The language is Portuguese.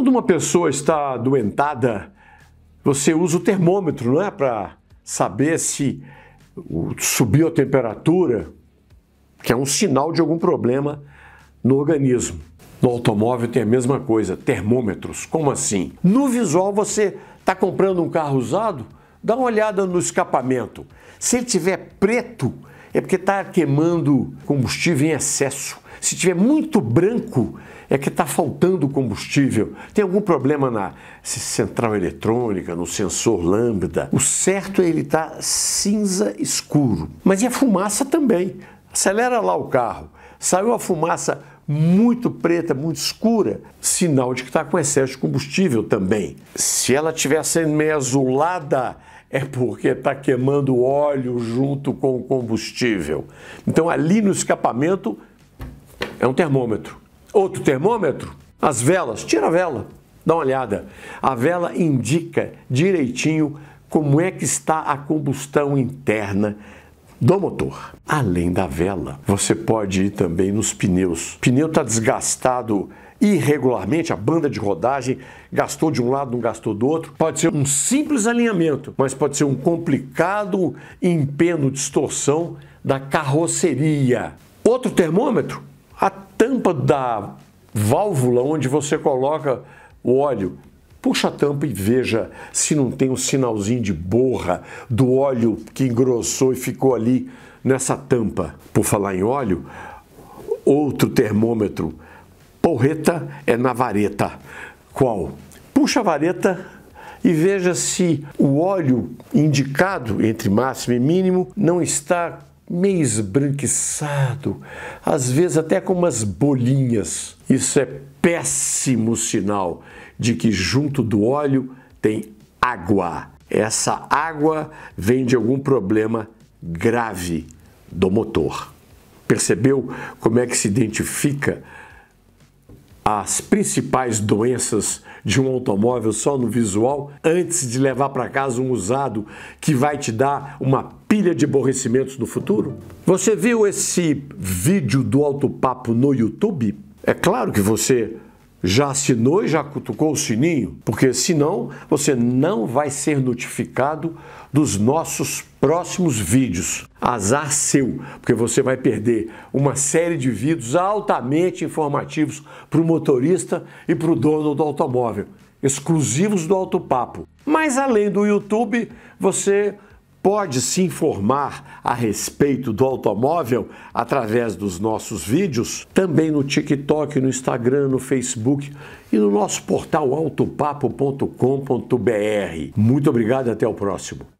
Quando uma pessoa está doentada, você usa o termômetro, não é? Para saber se subiu a temperatura, que é um sinal de algum problema no organismo. No automóvel tem a mesma coisa, termômetros. Como assim? No visual, você está comprando um carro usado, dá uma olhada no escapamento. Se ele tiver preto, é porque está queimando combustível em excesso. Se tiver muito branco, é que está faltando combustível. Tem algum problema na central eletrônica, no sensor lambda. O certo é ele estar tá cinza escuro. Mas e a fumaça também? Acelera lá o carro. Saiu a fumaça muito preta, muito escura, sinal de que está com excesso de combustível também. Se ela estiver sendo meio azulada, é porque está queimando óleo junto com o combustível. Então, ali no escapamento é um termômetro. Outro termômetro, as velas. Tira a vela, dá uma olhada. A vela indica direitinho como é que está a combustão interna do motor. Além da vela, você pode ir também nos pneus. O pneu está desgastado irregularmente, a banda de rodagem gastou de um lado, não gastou do outro. Pode ser um simples alinhamento, mas pode ser um complicado empeno, distorção da carroceria. Outro termômetro, a tampa da válvula onde você coloca o óleo Puxa a tampa e veja se não tem um sinalzinho de borra do óleo que engrossou e ficou ali nessa tampa. Por falar em óleo, outro termômetro, porreta é na vareta. Qual? Puxa a vareta e veja se o óleo indicado entre máximo e mínimo não está meio esbranquiçado, às vezes até com umas bolinhas. Isso é péssimo sinal de que junto do óleo tem água. Essa água vem de algum problema grave do motor. Percebeu como é que se identifica as principais doenças de um automóvel só no visual antes de levar para casa um usado que vai te dar uma pilha de aborrecimentos no futuro? Você viu esse vídeo do Autopapo no YouTube? É claro que você já assinou e já cutucou o sininho, porque senão você não vai ser notificado dos nossos próximos vídeos. Azar seu, porque você vai perder uma série de vídeos altamente informativos para o motorista e para o dono do automóvel, exclusivos do Autopapo. Mas além do YouTube, você pode se informar a respeito do automóvel através dos nossos vídeos, também no TikTok, no Instagram, no Facebook e no nosso portal autopapo.com.br. Muito obrigado e até o próximo.